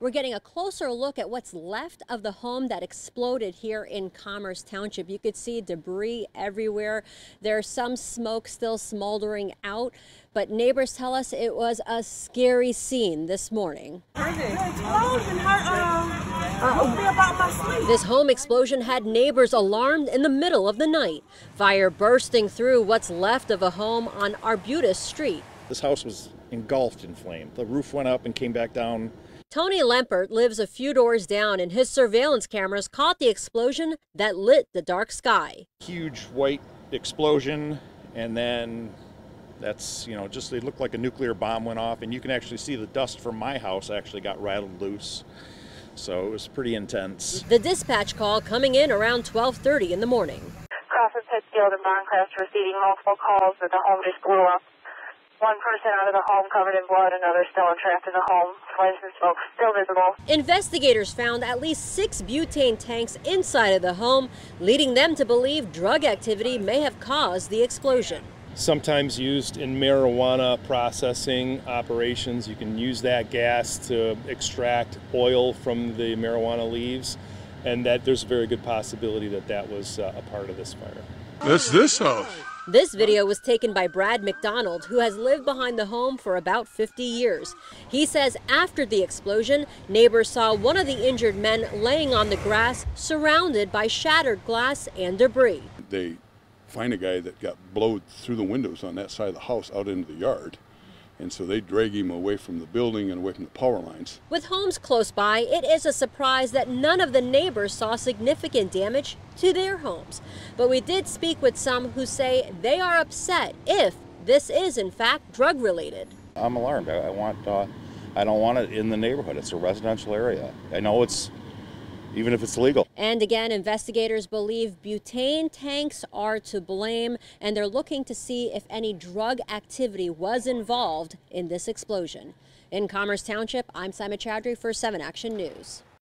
We're getting a closer look at what's left of the home that exploded here in Commerce Township. You could see debris everywhere. There's some smoke still smoldering out, but neighbors tell us it was a scary scene this morning. This home explosion had neighbors alarmed in the middle of the night. Fire bursting through what's left of a home on Arbutus Street. This house was engulfed in flame. The roof went up and came back down. Tony Lempert lives a few doors down, and his surveillance cameras caught the explosion that lit the dark sky. Huge white explosion, and then that's, you know, just it looked like a nuclear bomb went off, and you can actually see the dust from my house actually got rattled loose. So it was pretty intense. The dispatch call coming in around 12:30 in the morning. Crawford, Pittsfield, and Barncrest receiving multiple calls that the home just blew up. One person out of the home covered in blood, another still entrapped in the home. Flames and smoke still visible. Investigators found at least six butane tanks inside of the home, leading them to believe drug activity may have caused the explosion. Sometimes used in marijuana processing operations, you can use that gas to extract oil from the marijuana leaves, and that there's a very good possibility that that was uh, a part of this fire. That's this house. This video was taken by Brad McDonald, who has lived behind the home for about 50 years. He says after the explosion, neighbors saw one of the injured men laying on the grass, surrounded by shattered glass and debris. They find a guy that got blowed through the windows on that side of the house out into the yard. And so they drag him away from the building and away from the power lines. With homes close by, it is a surprise that none of the neighbors saw significant damage to their homes. But we did speak with some who say they are upset if this is in fact drug related. I'm alarmed. I, I want, uh, I don't want it in the neighborhood. It's a residential area. I know it's even if it's legal. And again, investigators believe butane tanks are to blame, and they're looking to see if any drug activity was involved in this explosion. In Commerce Township, I'm Simon Chowdhury for 7 Action News.